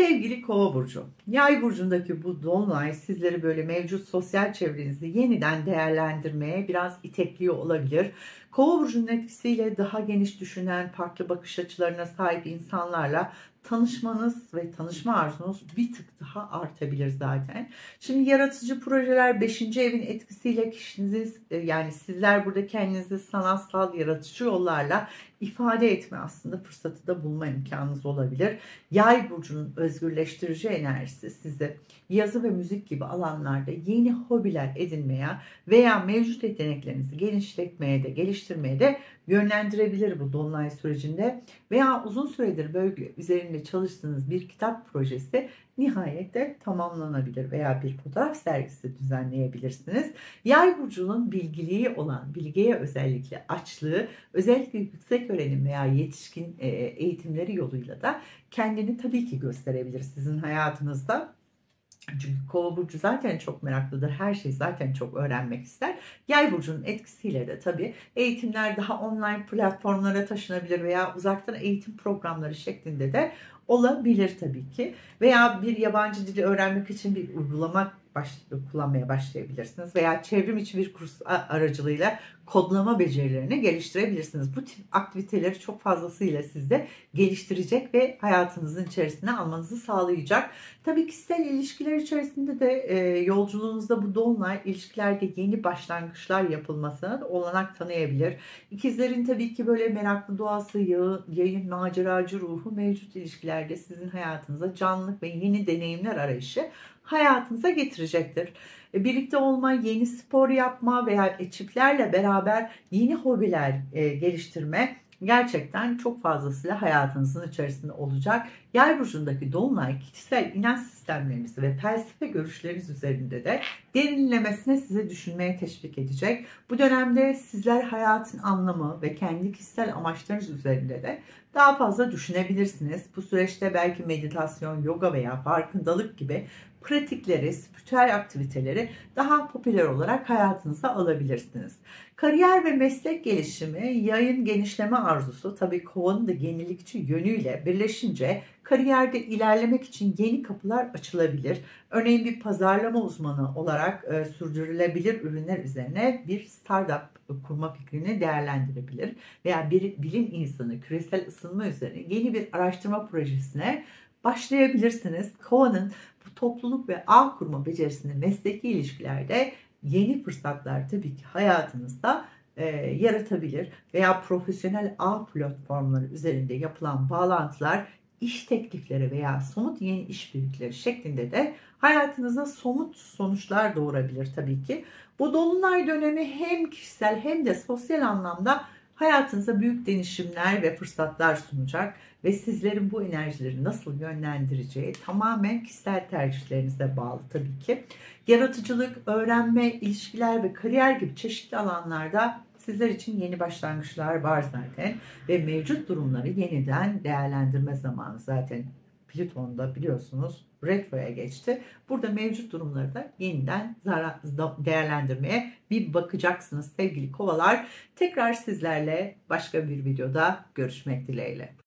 Sevgili Kova burcu, Yay burcundaki bu dolunay sizleri böyle mevcut sosyal çevrenizi yeniden değerlendirmeye biraz itekliyor olabilir. Kova burcunun etkisiyle daha geniş düşünen, farklı bakış açılarına sahip insanlarla tanışmanız ve tanışma arzunuz bir tık daha artabilir zaten. Şimdi yaratıcı projeler 5. evin etkisiyle kişinizi e, yani sizler burada kendinizi sanatsal yaratıcı yollarla ifade etme aslında fırsatı da bulma imkanınız olabilir. Yay burcunun özgürleştirici enerjisi sizi yazı ve müzik gibi alanlarda yeni hobiler edinmeye veya mevcut yeteneklerinizi genişletmeye de geliştirmeye de yönlendirebilir bu dolunay sürecinde veya uzun süredir bölge üzerinde çalıştığınız bir kitap projesi nihayette tamamlanabilir veya bir fotoğraf sergisi düzenleyebilirsiniz. Yay burcunun bilgiliği olan, bilgiye özellikle açlığı, özellikle yüksek öğrenim veya yetişkin eğitimleri yoluyla da kendini tabii ki gösterebilir sizin hayatınızda. Çünkü kova burcu zaten çok meraklıdır. Her şeyi zaten çok öğrenmek ister. Yay burcunun etkisiyle de tabii eğitimler daha online platformlara taşınabilir veya uzaktan eğitim programları şeklinde de olabilir tabii ki. Veya bir yabancı dili öğrenmek için bir uygulama baş, kullanmaya başlayabilirsiniz. Veya çevrim içi bir kurs aracılığıyla kodlama becerilerini geliştirebilirsiniz. Bu tip aktiviteleri çok fazlasıyla sizde geliştirecek ve hayatınızın içerisine almanızı sağlayacak. Tabii kişisel ilişkiler içerisinde de e, yolculuğunuzda bu dolunay ilişkilerde yeni başlangıçlar yapılmasına olanak tanıyabilir. İkizlerin tabii ki böyle meraklı doğası, yayın, maceracı ruhu mevcut ilişkilerde sizin hayatınıza canlılık ve yeni deneyimler arayışı hayatınıza getirecektir. E, birlikte olma, yeni spor yapma veya çiftlerle beraber yeni hobiler e, geliştirme gerçekten çok fazlasıyla hayatınızın içerisinde olacak. Yay burcundaki dolunay kişisel inanç sistemlerinizi ve felsefe görüşleriniz üzerinde de derinlemesine size düşünmeye teşvik edecek. Bu dönemde sizler hayatın anlamı ve kendi kişisel amaçlarınız üzerinde de daha fazla düşünebilirsiniz. Bu süreçte belki meditasyon, yoga veya farkındalık gibi pratikleri, spiritüel aktiviteleri daha popüler olarak hayatınıza alabilirsiniz. Kariyer ve meslek gelişimi, yayın genişleme arzusu tabii kovanın da yenilikçi yönüyle birleşince kariyerde ilerlemek için yeni kapılar açılabilir. Örneğin bir pazarlama uzmanı olarak e, sürdürülebilir ürünler üzerine bir startup kurma fikrini değerlendirebilir. Veya bir bilim insanı küresel ısınma üzerine yeni bir araştırma projesine başlayabilirsiniz. Kovanın topluluk ve ağ kurma becerisini mesleki ilişkilerde yeni fırsatlar tabii ki hayatınızda e, yaratabilir veya profesyonel ağ platformları üzerinde yapılan bağlantılar iş teklifleri veya somut yeni işbirlikleri şeklinde de hayatınıza somut sonuçlar doğurabilir tabii ki. Bu dolunay dönemi hem kişisel hem de sosyal anlamda hayatınıza büyük değişimler ve fırsatlar sunacak ve sizlerin bu enerjileri nasıl yönlendireceği tamamen kişisel tercihlerinize bağlı tabii ki. Yaratıcılık, öğrenme, ilişkiler ve kariyer gibi çeşitli alanlarda sizler için yeni başlangıçlar var zaten ve mevcut durumları yeniden değerlendirme zamanı zaten Plüton'da biliyorsunuz retroya geçti. Burada mevcut durumları da yeniden değerlendirmeye bir bakacaksınız sevgili kovalar. Tekrar sizlerle başka bir videoda görüşmek dileğiyle.